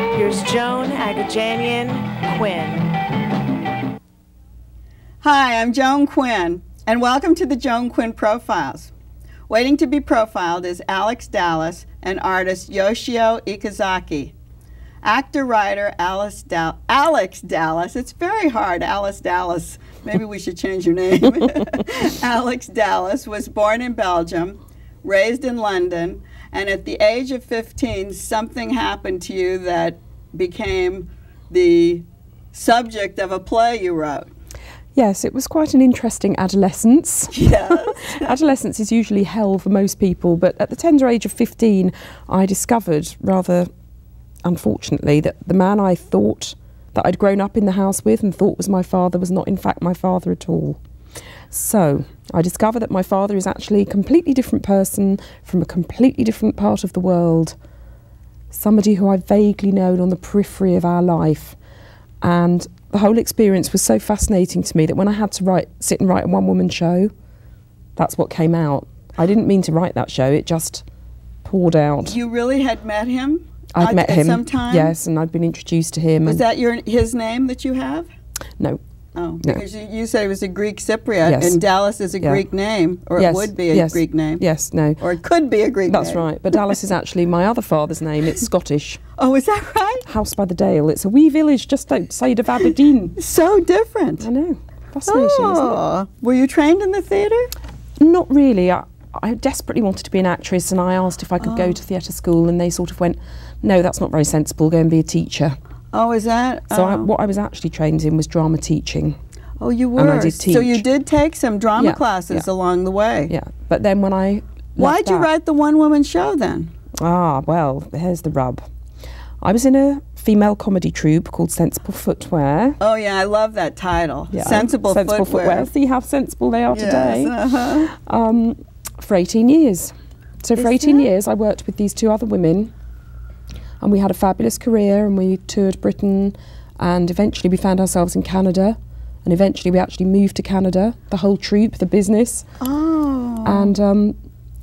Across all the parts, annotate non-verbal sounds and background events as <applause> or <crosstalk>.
Here's Joan Agajanian Quinn. Hi, I'm Joan Quinn, and welcome to the Joan Quinn Profiles. Waiting to be profiled is Alex Dallas and artist Yoshio Ikezaki. Actor writer Alice Dal- Alex Dallas, it's very hard, Alice Dallas. Maybe we should change your name. <laughs> Alex Dallas was born in Belgium, raised in London, and at the age of 15, something happened to you that became the subject of a play you wrote. Yes, it was quite an interesting adolescence. <laughs> Yes. <laughs> adolescence is usually hell for most people, but at the tender age of 15, I discovered, rather unfortunately, that the man I thought that I'd grown up in the house with and thought was my father was not, in fact, my father at all. So I discover that my father is actually a completely different person from a completely different part of the world. Somebody who I've vaguely known on the periphery of our life. And the whole experience was so fascinating to me that when I had to write, sit and write a one woman show, that's what came out. I didn't mean to write that show, it just poured out. You really had met him? I'd at- met at him. some time? Yes, and I'd been introduced to him. Was that your his name that you have? no, Oh, because you, you said it was a Greek Cypriot, Yes. and Dallas is a Yeah. Greek name, or yes, it would be a yes, Greek name, Yes, no. or it could be a Greek name. That's name. right. But Dallas is actually my other father's name. It's Scottish. <laughs> Oh, is that right? House by the Dale. It's a wee village just outside of Aberdeen. <laughs> So different. I know. Fascinating, isn't Oh, were you trained in the theatre? Not really. I, I desperately wanted to be an actress and I asked if I could Oh. go to theatre school and they sort of went, no, that's not very sensible. Go and be a teacher. Oh, is that? So I, oh. what I was actually trained in was drama teaching. oh, you were. and I did So you did take some drama Yeah, classes yeah. along the way. Yeah. But then when I. Why'd you write the one-woman show then? Ah, well, here's the rub. I was in a female comedy troupe called Sensible Footwear. Oh yeah, I love that title. Yeah. Sensible, sensible footwear. See how sensible they are Yes, today. uh-huh. Um, for 18 years. So for Is 18 that- years, I worked with these two other women, and we had a fabulous career, and we toured Britain, and eventually we found ourselves in Canada, and eventually we actually moved to Canada, the whole troupe, the business, Oh. and um,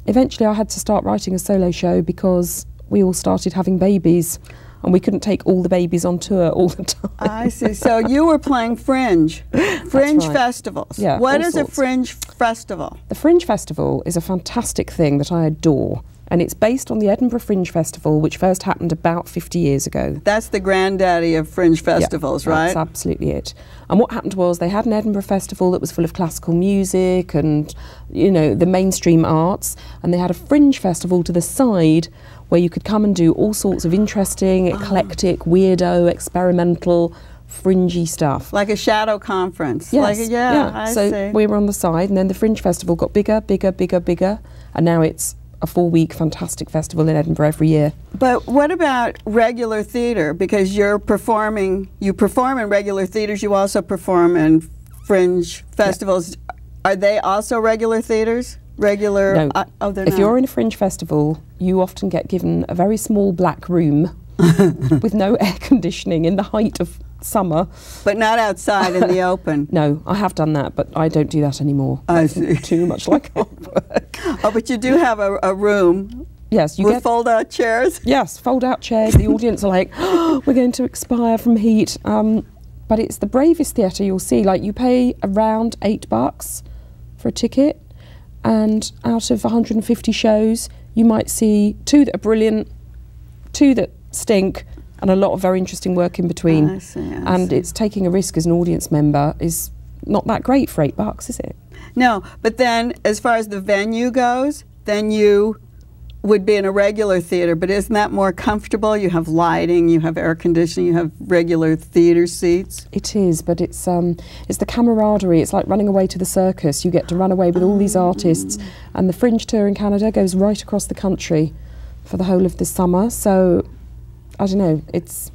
eventually I had to start writing a solo show because we all started having babies, and we couldn't take all the babies on tour <laughs> all the time. I see. So you were playing fringe, <laughs> fringe right. festivals. Yeah, What is a fringe festival? The Fringe Festival is a fantastic thing that I adore, and it's based on the Edinburgh Fringe Festival, which first happened about 50 years ago. That's the granddaddy of fringe Yeah, festivals, right? That's absolutely it. And what happened was they had an Edinburgh festival that was full of classical music and, you know, the mainstream arts, and they had a fringe festival to the side where you could come and do all sorts of interesting, Ah. eclectic, weirdo, experimental, fringy stuff. Like a shadow conference. Yes, Like, yeah, I so see. we were on the side, and then the Fringe Festival got bigger, bigger, bigger, bigger, and now it's a four-week fantastic festival in Edinburgh every year. But what about regular theater? Because you're performing, you perform in regular theaters, you also perform in fringe festivals. Are they also regular theaters? Regular? No. uh, oh, if not. you're in a Fringe Festival, you often get given a very small black room <laughs> with no air conditioning in the height of summer. but not outside in the <laughs> open. No, I have done that, but I don't do that anymore. I That's see. Too much like <laughs> work. Oh, but you do have a, a room Yes, you with get fold-out chairs. Yes, fold out chairs. The audience are like, oh, <gasps> we're going to expire from heat. Um, but it's the bravest theatre you'll see. Like, you pay around eight bucks for a ticket, and out of 150 shows, you might see two that are brilliant, two that stink, and a lot of very interesting work in between. I see, I and see. it's taking a risk as an audience member is not that great for eight bucks, is it? No, but then as far as the venue goes, then you would be in a regular theater, but isn't that more comfortable? You have lighting, you have air conditioning, you have regular theater seats. It is, but it's um, it's the camaraderie. It's like running away to the circus. You get to run away with all these artists, and the Fringe tour in Canada goes right across the country for the whole of the summer. So, I don't know. It's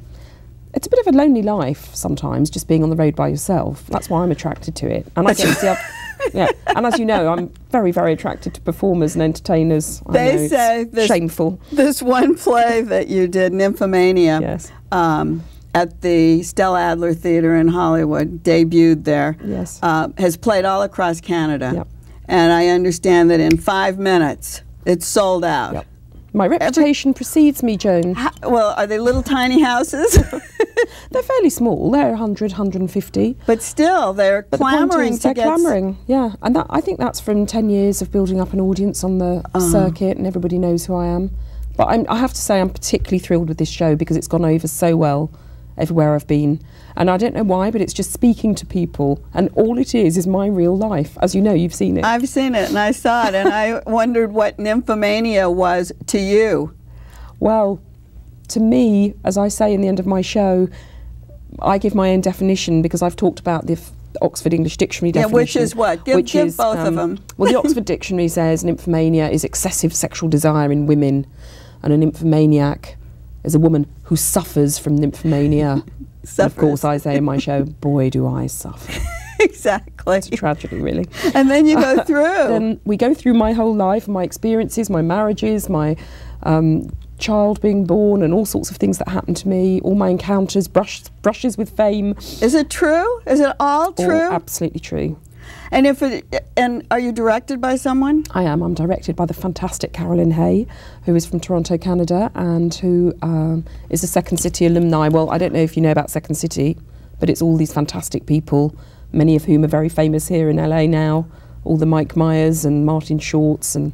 it's a bit of a lonely life sometimes, just being on the road by yourself. That's why I'm attracted to it. And I get to see, oth- <laughs> yeah. And as you know, I'm very, very attracted to performers and entertainers. I They know, say this- shameful. This one play that you did, Nymphomania, Yes. um, at the Stella Adler Theater in Hollywood, debuted there, Yes. uh, has played all across Canada. Yep. And I understand that in five minutes, it's sold out. Yep. My reputation precedes me, Joan. How, well, are they little tiny houses? <laughs> They're fairly small. They're 100, 150. but still, they're But the clamoring is, to they're get. clamoring, yeah. And that, I think that's from 10 years of building up an audience on the Uh-huh. circuit, and everybody knows who I am. But I'm, I have to say, I'm particularly thrilled with this show because it's gone over so well everywhere I've been. And I don't know why, but it's just speaking to people. And all it is is my real life. As you know, you've seen it. I've seen it and I saw it, and I <laughs> wondered what nymphomania was to you. Well, to me, as I say in the end of my show, I give my own definition because I've talked about the Oxford English Dictionary Yeah, definition. which is what? Give- which give is, um, both of 'em. well, the <laughs> Oxford Dictionary says nymphomania is excessive sexual desire in women, and a nymphomaniac is a woman who suffers from nymphomania. <laughs> Of course, I say in my show, boy, do I suffer. <laughs> exactly. It's a tragedy, really. And then you go <laughs> through. then we go through my whole life, my experiences, my marriages, my um, child being born, and all sorts of things that happened to me, all my encounters, brush, brushes with fame. Is it true? Is it all All true? absolutely true. And if it, and are you directed by someone? I am. I'm directed by the fantastic Carolyn Hay, who is from Toronto, Canada, and who um, is a Second City alumni. Well, I don't know if you know about Second City, but it's all these fantastic people, many of whom are very famous here in LA now. All the Mike Myers and Martin Shorts and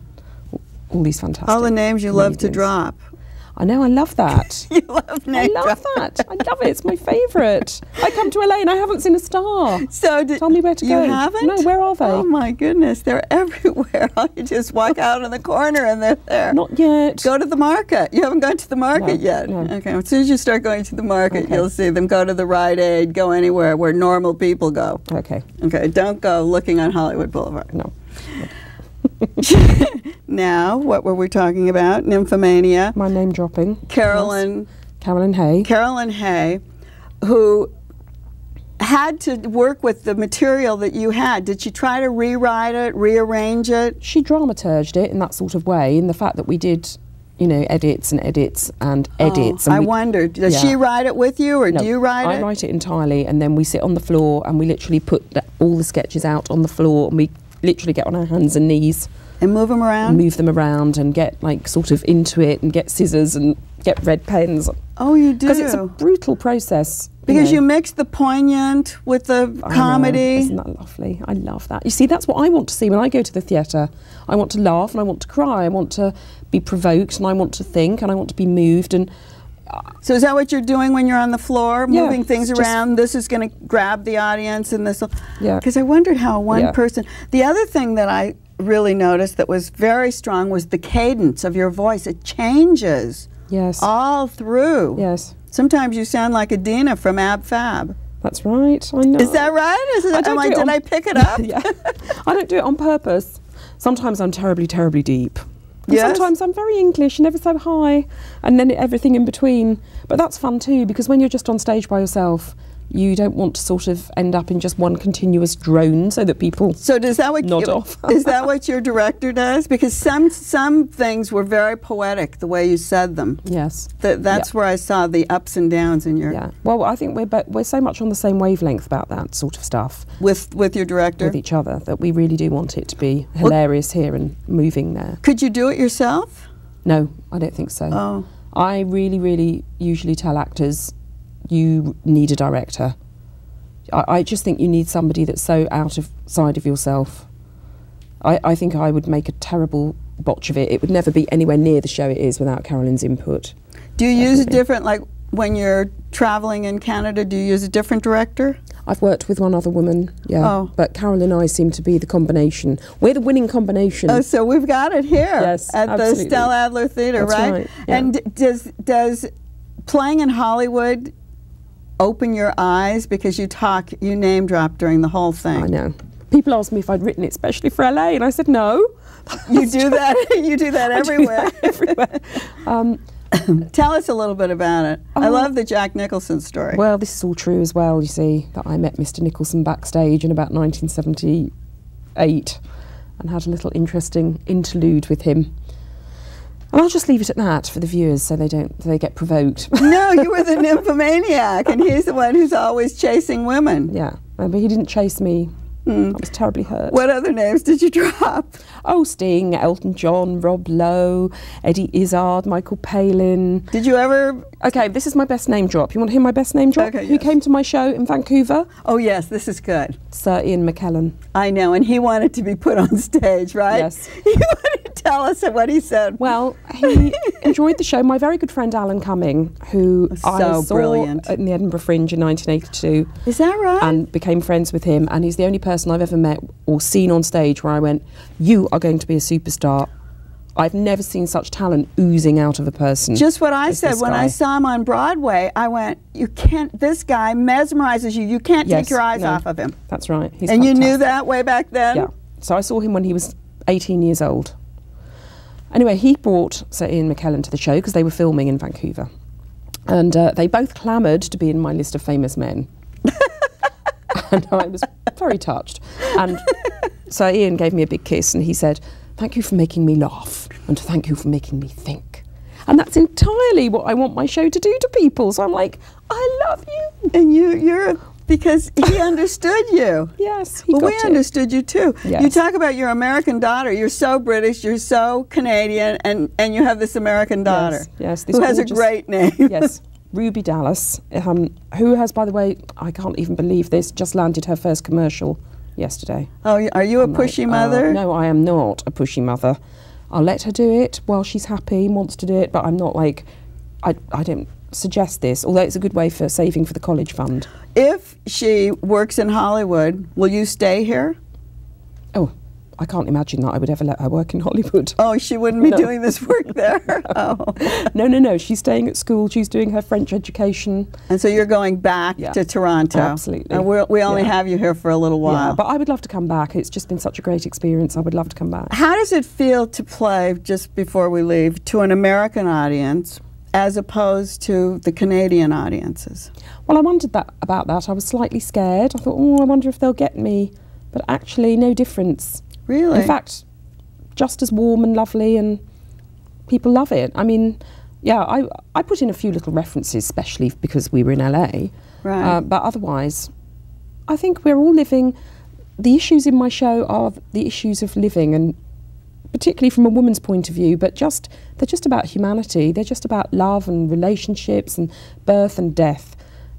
all these fantastic. All the names you love to drop. I know. I love that. <laughs> You love I love that. I love it. It's my favourite. I come to LA and I haven't seen a star. So did, Tell me where to you go. haven't? No, where are they? Oh my goodness, they're <laughs> everywhere. <laughs> You just walk oh. out in the corner and they're there. Not yet. Go to the market. You haven't gone to the market No, yet. no. Okay. As soon as you start going to the market, Okay. you'll see them. Go to the Rite Aid. Go anywhere where normal people go. Okay. Okay. Don't go looking on Hollywood Boulevard. No. <laughs> Now, what were we talking about? Nymphomania. My name dropping. Carolyn. Carolyn Hay. Carolyn Hay, who had to work with the material that you had. Did she try to rewrite it, rearrange it? she dramaturged it in that sort of way, in the fact that we did, you know, edits and edits and oh, edits. Oh, and I wondered, does Yeah. she write it with you or No, do you write I it? write it entirely, and then we sit on the floor and we literally put the, all the sketches out on the floor, and we literally get on our hands and knees and move them around? and move them around and get like sort of into it and get scissors and get red pens oh, you do. because it's a brutal process. because you know. mix the poignant with the I know, comedy. Isn't that lovely? I love that. You see, that's what I want to see when I go to the theatre. I want to laugh and I want to cry. I want to be provoked and I want to think and I want to be moved. And So is that what you're doing when you're on the floor, Yeah, moving things around? This is going to grab the audience, and this. Yeah. Because I wondered how one Yeah. person. The other thing that I really noticed that was very strong was the cadence of your voice. It changes yes, all through. yes, Sometimes you sound like Edina from Ab Fab. that's right. I know. Is that right? Is it, I don't am I, did I pick it up? <laughs> yeah, I don't do it on purpose. Sometimes I'm terribly, terribly deep. Yes. Sometimes I'm very English and never so high, and then everything in between. But that's fun too because when you're just on stage by yourself, you don't want to sort of end up in just one continuous drone so that people. So does that what Nod you- off. <laughs> is that what your director does? Because some some things were very poetic the way you said them. Yes. That that's where I saw the ups and downs in your Yeah. Well, I think we're we're so much on the same wavelength about that sort of stuff with with your director. with each other that we really do want it to be hilarious here and moving there. Could you do it yourself? No, I don't think so. Oh, I really, really usually tell actors you need a director. I, I just think you need somebody that's so out of side of yourself. I, I think I would make a terrible botch of it. It would never be anywhere near the show it is without Carolyn's input. do you use a different like when you're traveling in Canada? Do you use a different director? I've worked with one other woman, yeah. Oh. But Carol and I seem to be the combination. We're the winning combination. Oh, so we've got it here Yes, at the. Stella Adler Theater, That's right? right, yeah. And does does playing in Hollywood open your eyes because you talk, you name drop during the whole thing? I know. People ask me if I'd written it especially for LA, and I said no. You do that. <laughs> you do that I do everywhere. that everywhere. <laughs> um, <coughs> Tell us a little bit about it. I Oh. love the Jack Nicholson story. Well, this is all true as well, you see, that I met Mr. Nicholson backstage in about 1978 and had a little interesting interlude with him. And I'll just leave it at that for the viewers so they don't they get provoked. <laughs> no, you were the nymphomaniac, and he's the one who's always chasing women. yeah, but he didn't chase me. Hmm. I was terribly hurt. What other names did you drop? Oh, Sting, Elton John, Rob Lowe, Eddie Izzard, Michael Palin. Did you ever? Okay, this is my best name drop. You want to hear my best name drop? Okay, Who yes. came to my show in Vancouver? Oh yes, this is good. Sir Ian McKellen. I know, and he wanted to be put on <laughs> stage, right? Yes. He wanted to tell us what he said. Well, he <laughs> enjoyed the show. My very good friend Alan Cumming, who I So saw brilliant. in the Edinburgh Fringe in 1982 Is that right? and became friends with him. And he's the only person I've ever met or seen on stage where I went, You are going to be a superstar. I've never seen such talent oozing out of a person. Just what I said when I saw him on Broadway. I went, "You can't. This guy mesmerizes you. You can't take your eyes no. off of him." That's right. He's and you knew that way back then. Yeah. So I saw him when he was 18 years old. Anyway, he brought Sir Ian McKellen to the show because they were filming in Vancouver. And uh, they both clamoured to be in my list of famous men. <laughs> and I was very touched. And so Ian gave me a big kiss and he said, Thank you for making me laugh and thank you for making me think. And that's entirely what I want my show to do to people. So I'm like, I love you. And you, you're because he <laughs> understood you. Yes, he Well, we understood you too. You talk about your American daughter. You're so British. You're so Canadian, and and you have this American daughter. yes, this who has a great name. <laughs> yes, Ruby Dallas, um, who has, by the way, I can't even believe this, just landed her first commercial yesterday. oh, are you a I'm like, pushy uh, mother? no, I am not a pushy mother. I'll let her do it while she's happy, wants to do it, but I'm not like, I, I don't suggest this, although it's a good way for saving for the college fund. If she works in Hollywood, will you stay here? Oh, I can't imagine that I would ever let her work in Hollywood. Oh, she wouldn't be No. doing this work <laughs> there. oh. No, no, no. She's staying at school. She's doing her French education. And so you're going back Yeah. to Toronto. Absolutely. And we only Yeah. have you here for a little while. Yeah, but I would love to come back. It's just been such a great experience. I would love to come back. How does it feel to play, just before we leave, to an American audience as opposed to the Canadian audiences? Well, I wondered that about that. I was slightly scared. I thought, oh, I wonder if they'll get me. But actually, no difference. Really? In fact, just as warm and lovely, and people love it. I mean, yeah, I I put in a few little references, especially because we were in LA. Right. Uh, but otherwise, I think we're all living. The issues in my show are the issues of living, and particularly from a woman's point of view. But just they're just about humanity. They're just about love and relationships and birth and death.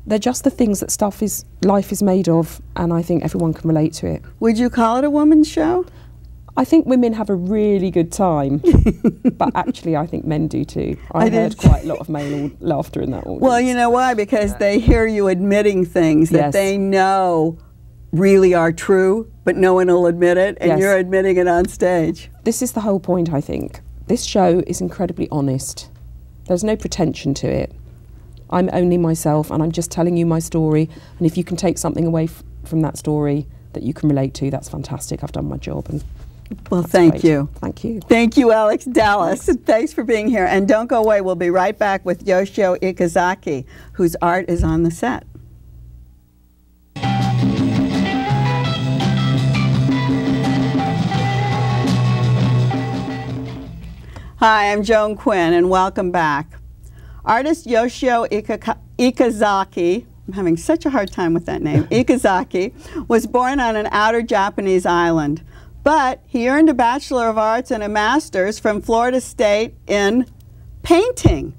They're just the things that stuff is life is made of, and I think everyone can relate to it. Would you call it a woman's show? I think women have a really good time, <laughs> but actually, I think men do too. I, I heard quite a lot of male laughter in that audience. Well, you know why? Because they hear you admitting things that Yes. they know really are true, but no one will admit it, and Yes. you're admitting it on stage. this is the whole point. I think this show is incredibly honest. There's no pretension to it. I'm only myself, and I'm just telling you my story. And if you can take something away f- from that story that you can relate to, that's fantastic. I've done my job, and Well, thank great. you. Thank you. Thank you, Alex Dallas. Thanks for being here. And don't go away. We'll be right back with Yoshio Ikezaki, whose art is on the set. Hi, I'm Joan Quinn, and welcome back. Artist Yoshio Ikaka- Ikezaki, I'm having such a hard time with that name, <laughs> Ikezaki, was born on an outer Japanese island. But he earned a Bachelor of Arts and a Master's from Florida State in painting.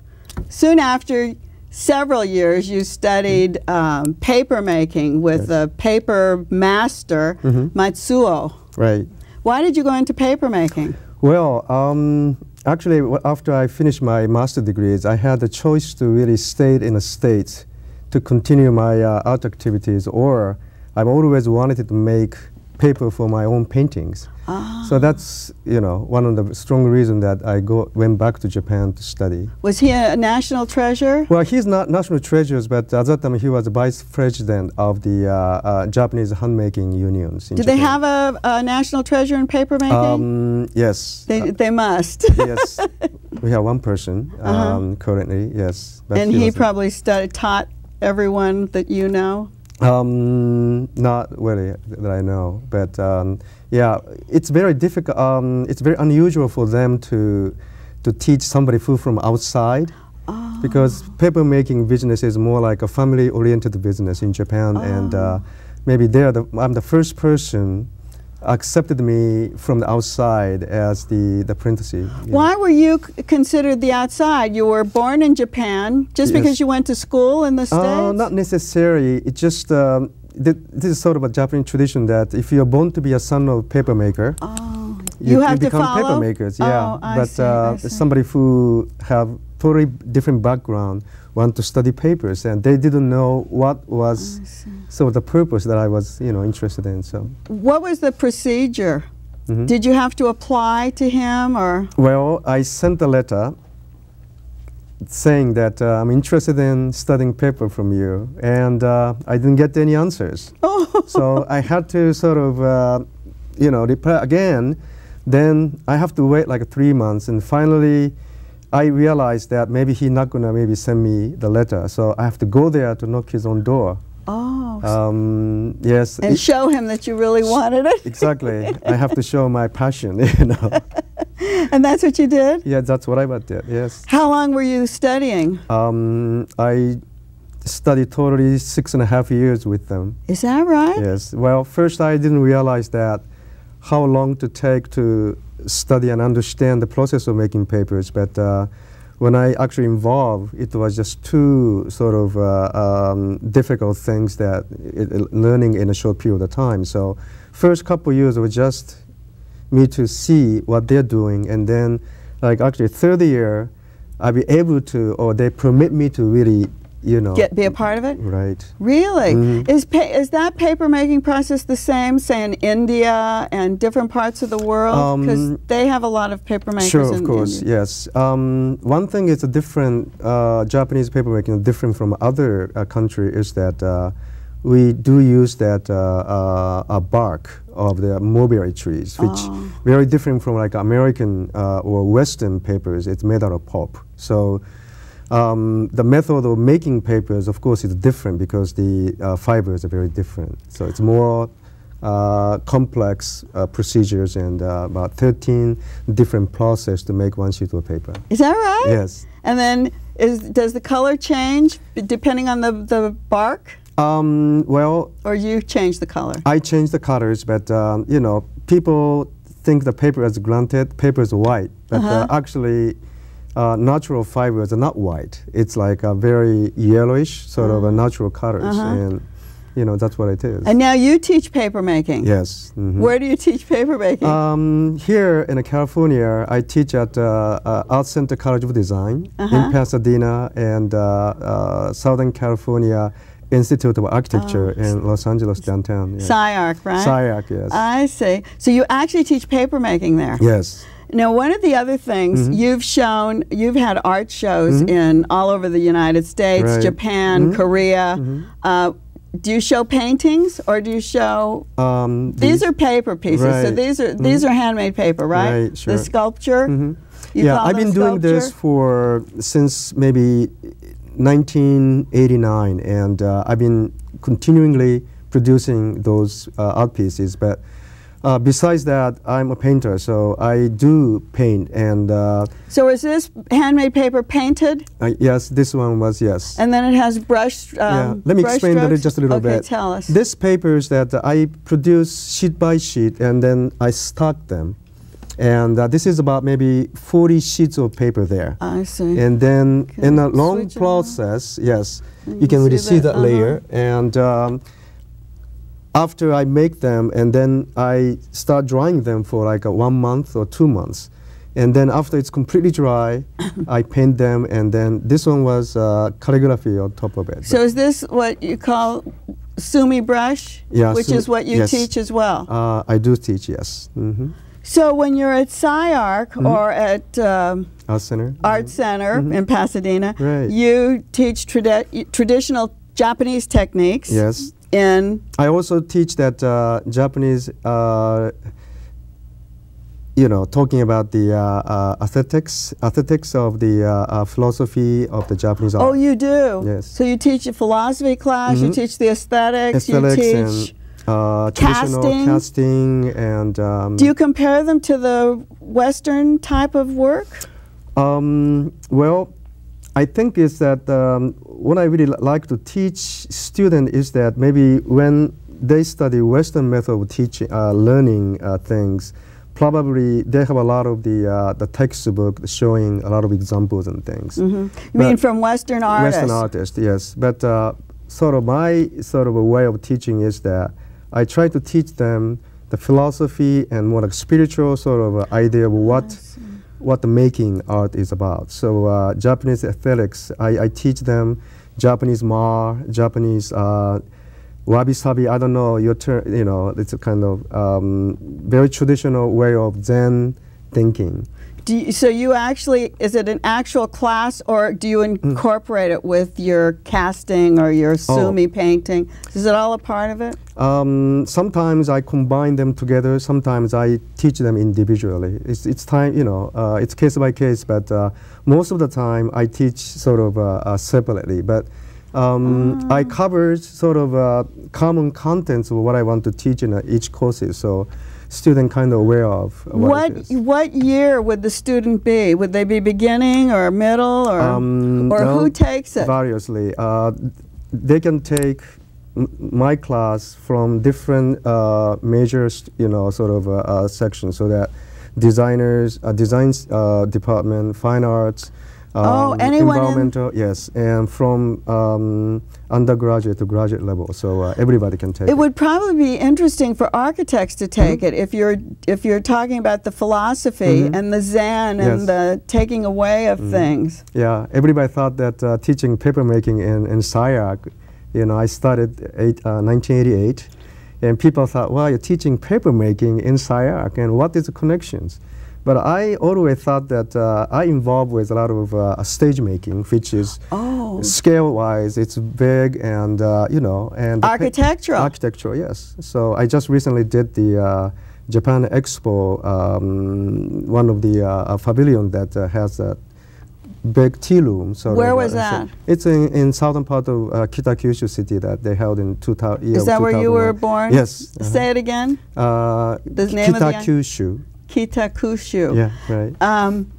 Soon after several years, you studied um, paper making with a paper master, Matsuo. Right. Why did you go into paper making? Well, um, actually, after I finished my master degrees, I had the choice to really stay in the States to continue my uh, art activities, or I've always wanted to make paper for my own paintings. Ah. So that's you know one of the strong reasons that I go went back to Japan to study. Was he a national treasure? Well, he's not national treasures, but at that time he was vice president of the uh, uh, Japanese handmaking unions. In Did they have a, a national treasure in paper making? Um, yes. they, Uh, they must. <laughs> yes. We have one person <laughs> Uh-huh. um, currently. Yes. and he wasn't- probably taught everyone that you know. Um, not really that I know, but um, yeah, it's very difficult. Um, it's very unusual for them to to teach somebody food from outside, Oh. because paper making business is more like a family-oriented business in Japan, and uh, Oh. maybe there the, I'm the first person accepted me from the outside as the the apprentice. you know. Why were you c- considered the outside? You were born in Japan just Yes. because you went to school in the States? Uh, not necessarily. It just um, th- this is sort of a Japanese tradition that if you're born to be a son of paper maker, Oh, you, you have to become follow? paper makers. Yeah, Oh, I but see, uh, somebody who have totally different background want to study papers, and they didn't know what was so the purpose that I was you know interested in. So What was the procedure? Mhm. Did you have to apply to him or? well, I sent a letter saying that uh, I'm interested in studying paper from you, and uh, I didn't get any answers. <laughs> Oh, so I had to sort of, uh, you know, reply again. Then I have to wait like three months, and finally, I realized that maybe he's not gonna maybe send me the letter. So I have to go there to knock his own door. Oh. Um, yes, and it- show him that you really wanted it. exactly. I have to show my passion. <laughs> You know. <laughs> and that's what you did? yeah, that's what I did. Yes. How long were you studying? Um, I studied totally six and a half years with them. Is that right? Yes. Well, first I didn't realize that how long to take to study and understand the process of making papers, but uh, when I actually involved, it was just two sort of uh, um, difficult things that it, learning in a short period of time. So, first couple years was just me to see what they're doing, and then, like actually third year, I be able to, or they permit me to really, you know, Get be a part of it? right. Really? Mhm. Is pa- is that paper making process the same, say in India and different parts of the world? Because Um, they have a lot of paper makers. Sure, in of course, India. yes. Um, one thing is a different uh, Japanese papermaking, different from other uh, country, is that uh, we do use that uh, uh, uh, bark of the mulberry trees, which Oh. very different from like American uh, or Western papers. It's made out of pulp. So. Um, the method of making papers, of course, is different because the uh, fibers are very different. So it's more uh, complex uh, procedures and uh, about 13 different processes to make one sheet of paper. Is that right? Yes. And then is does the color change depending on the, the bark? Um, well, Or you change the color? I change the colors, but um, you know, people think the paper is granted, paper is white, but uh Uh-huh. actually, uh, natural fibers are not white. It's like a very yellowish sort of a natural colors, Uh-huh. and you know that's what it is. And now you teach paper making. yes. mhm. Where do you teach paper making? Um, here in California, I teach at uh, uh, Art Center College of Design Uh-huh. in Pasadena and uh, uh, Southern California Institute of Architecture Oh, in Los Angeles downtown. Yeah. SciArc, right? SciArc, yes. I see. So you actually teach paper making there. yes. Now, one of the other things Mm-hmm. you've shown, you've had art shows in all over the United States, Right. Japan, Korea. Uh, do you show paintings or do you show? Um, These are paper pieces, so these are these are handmade paper, right? Right, sure. The sculpture. Mhm. You yeah, I've been doing this for since maybe 1989, and uh, I've been continually producing those uh, art pieces. But uh, besides that, I'm a painter, so I do paint. And uh, So is this handmade paper painted, uh, yes, this one was yes. and then it has brush? Um, yeah. Let me explain that just a little okay, bit. tell us. This papers that I produce sheet by sheet, and then I stock them. And uh, this is about maybe 40 sheets of paper there. I see. And then Okay, in a long switch it on. process, yes, And you can really see that, that layer. And um, after I make them, and then I start drying them for like a one month or two months. And then after it's completely dry, <coughs> I paint them. And then this one was uh, calligraphy on top of it. So is this what you call sumi brush, Yeah, which sumi- is what you yes. teach as well. Uh, I do teach, yes. Mm-hmm. So when you're at SciArc or at um, Art Center. Art Center in Pasadena. Right. you teach tradi- traditional Japanese techniques Yes. In I also teach that uh, Japanese, uh, you know, talking about the uh, uh, aesthetics, aesthetics of the uh, uh, philosophy of the Japanese art. Oh, you do. Yes. So you teach a philosophy class. You Mhm. teach the aesthetics. Aesthetics you and teach. uh, traditional casting. casting and. Um, do you compare them to the Western type of work? Um, well, I think is that um, what I really li- like to teach student is that maybe when they study Western method of teaching, uh, learning uh, things, probably they have a lot of the uh, the textbook showing a lot of examples and things. hmm You mean from Western artists? Western artists, yes. But uh, sort of my sort of a way of teaching is that I try to teach them the philosophy and more like spiritual sort of uh, idea of what what the making art is about. So uh, Japanese aesthetics, I, I teach them Japanese ma, Japanese uh, wabi sabi. I don't know your term. You know, it's a kind of um, very traditional way of Zen thinking. Do you, so you actually is it an actual class or do you Mm. incorporate it with your casting or your Oh. sumi painting? Is it all a part of it? Um, sometimes I combine them together. Sometimes I teach them individually. It's, it's time, you know, uh, it's case by case. But uh, most of the time I teach sort of uh, uh, separately. But um, I cover sort of uh, common contents of what I want to teach in uh, each courses. So student kind of aware of what, What what year would the student be? Would they be beginning or middle or Um, or no, who takes it? Variously. Uh, they can take m- my class from different uh, majors, you know, sort of uh, uh, sections, so that designers, uh, design uh, department, fine arts, Oh, um, anyone in- environmental, yes, and from um, undergraduate to graduate level, so uh, everybody can take it. It would probably be interesting for architects to take Mm-hmm. it if you're if you're talking about the philosophy Mhm. and the Zen Yes. and the taking away of Mm. things. Yeah, everybody thought that uh, teaching papermaking in, in SciArc, you know, I started eight, uh, 1988, and people thought, well, you're teaching papermaking in SciArc, and what is the connections? But I always thought that uh, I involved with a lot of uh, stage making, which is Oh, scale-wise, it's big and, uh, you know, and architectural. Architectural, yes. So I just recently did the uh, Japan Expo, um, one of the uh, pavilion that uh, has a big tea room. Sort Where was uh, so that? it's in, in southern part of uh, Kitakyushu city that they held in 2000. Is that where you were born? Yes. uh-huh. Say it again. Uh, The name of the- Kitakyushu. Kitakushu. Yeah, right. Um,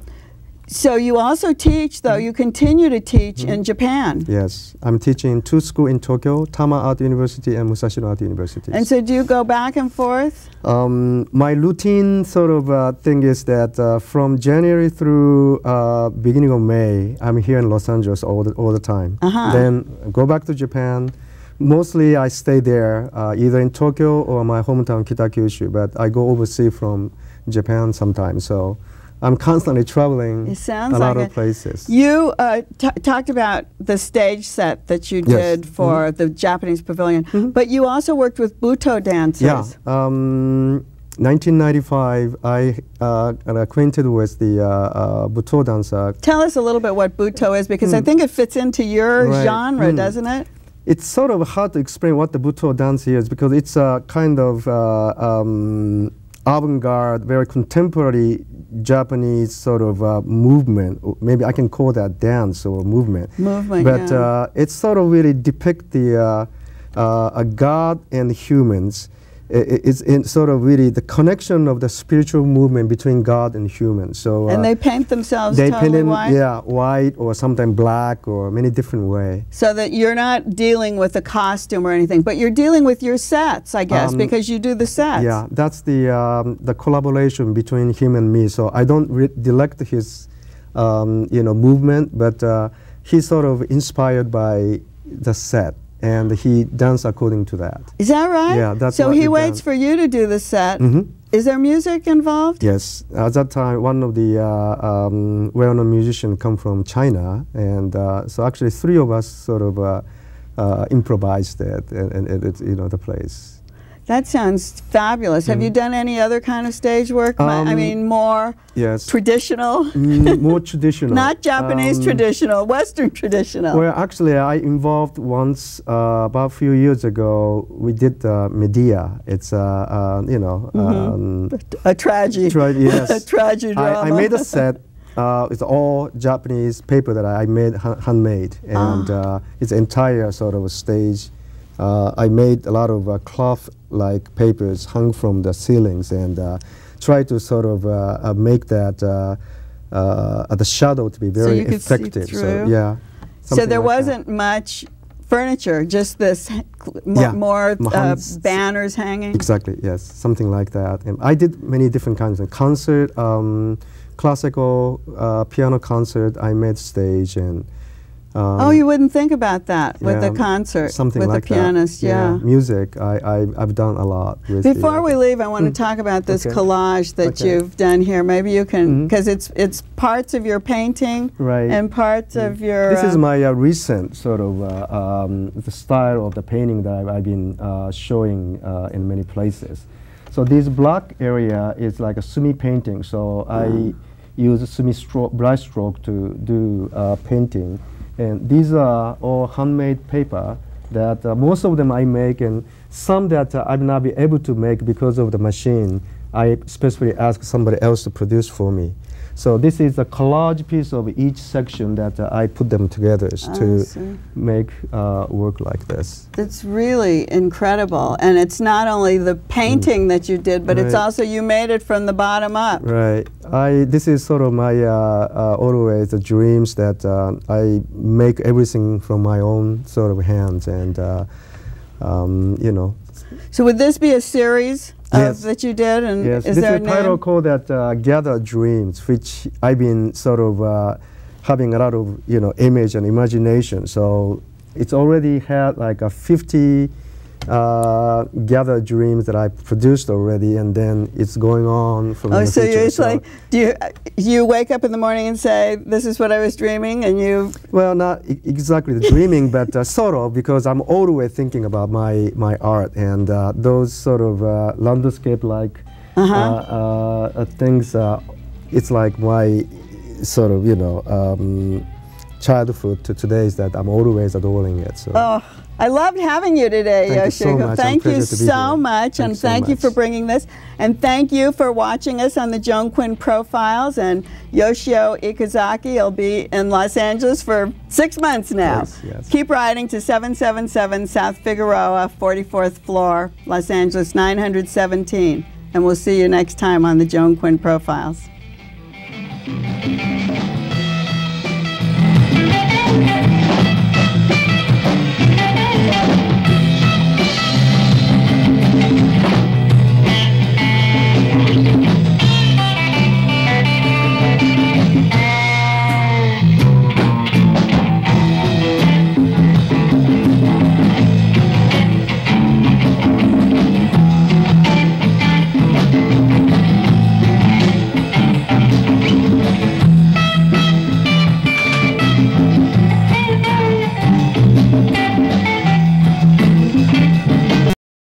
so you also teach, though, you continue to teach in Japan. Yes, I'm teaching in two schools in Tokyo, Tama Art University and Musashino Art University. And so do you go back and forth? Um, my routine sort of uh, thing is that uh, from January through uh, beginning of May, I'm here in Los Angeles all the, all the time. Uh-huh. Then go back to Japan. Mostly I stay there, uh, either in Tokyo or my hometown Kitakyushu, but I go overseas from Japan sometimes. So I'm constantly traveling It sounds a lot like of it. places. You uh, talked about the stage set that you Yes. Did for the Japanese pavilion, but you also worked with Buto dancers. Yeah. Um, 1995, I uh, got acquainted with the uh, uh, Buto dancer Tell us a little bit what Buto is because I think it fits into your Hmm. Right. genre, Mm. doesn't it? it's sort of hard to explain what the Buto dance is because it's a kind of uh, um, avant-garde, very contemporary Japanese sort of uh, movement. Maybe I can call that dance or movement. Movement, But yeah. uh, it sort of really depict the uh, uh, a God and humans. It's in sort of really the connection of the spiritual movement between God and humans. So and uh, they paint themselves they totally paint them, white, yeah, white or sometimes black or many different way. so that you're not dealing with a costume or anything, but you're dealing with your sets, I guess, Um, because you do the sets. Yeah, that's the um, the collaboration between him and me. So I don't re- delect his, um, you know, movement, but uh, he's sort of inspired by the set, and he dance according to that. Is that right? Yeah, that's So he waits for you to do the set. Mhm. Is there music involved? Yes, at that time, one of the uh, um, well-known musicians come from China, and uh, so actually three of us sort of uh, uh, improvised it and, and it, it, you know the place. That sounds fabulous. Have you done any other kind of stage work? Ma- I Mm. Um, mean, more Yes. traditional, Mm, more traditional. <laughs> not Japanese Um, traditional, Western traditional. Well, actually, I involved once uh, about a few years ago. We did uh, Medea. It's uh, uh, you know, um, a tragedy. Tra- <laughs> yes. a tragedy drama. I, I made a <laughs> set. Uh, it's all Japanese paper that I made ha- handmade, and Ah. uh, it's entire sort of a stage. Uh, I made a lot of uh, cloth-like papers hung from the ceilings, and uh, try to sort of uh, uh, make that uh, uh, the shadow to be very you could see effective. So yeah. so there like wasn't much furniture, just this Yeah. more uh, banners hanging. Exactly, yes, something like that. And I did many different kinds of concert, um, classical uh, piano concert. I made stage and. Um, oh, you wouldn't think about that with yeah, the concert, something with like the pianist, that. yeah. music. I, I I've done a lot. With the, Before uh, we leave, I want to talk about this Mm. Okay. collage that Okay. you've done here. Maybe you can, because it's it's parts of your painting Right. and parts of your. This is uh, my uh, recent sort of uh, um, the style of the painting that I've, I've been uh, showing uh, in many places. So this black area is like a sumi painting. So I use a sumi stroke, brush stroke to do uh, painting, and these are all handmade paper that uh, most of them I make, and some that uh, I will not be able to make because of the machine. I specifically ask somebody else to produce for me. So this is a collage piece of each section that uh, I put them together I to see. make uh, work like this. It's really incredible, and it's not only the painting that you did, but it's Mm. Also you made it from the bottom up. Right. I this is sort of my uh, uh, always the dreams that uh, I make everything from my own sort of hands and uh, um, you know. So would this be a series of, that you did? And Yes, is this there is a a title name? called that uh, Gather Dreams, which I've been sort of uh, having a lot of you know image and imagination. So it's already had like a 50 uh, Gather Dreams that I produced already, and then it's going on from Oh, the so future. you it's like do you you wake up in the morning and say this is what I was dreaming, and you Well, not exactly the dreaming, but uh, sort of, because I'm always thinking about my, my art and uh, those sort of uh, landscape-like Uh-huh. uh, uh, things. Uh, it's like my sort of, you know, um, childhood to today is that I'm always adoring it. So. Oh, I loved having you today, Thank you so much. Thank you pleasure to be so much, and so thank you for bringing this. And thank you for watching us on the Joan Quinn Profiles. And Yoshio Ikezaki will be in Los Angeles for six months now. Yes, yes. Keep riding to 777 South Figueroa, 44th floor, Los Angeles 917. And we'll see you next time on the Joan Quinn Profiles.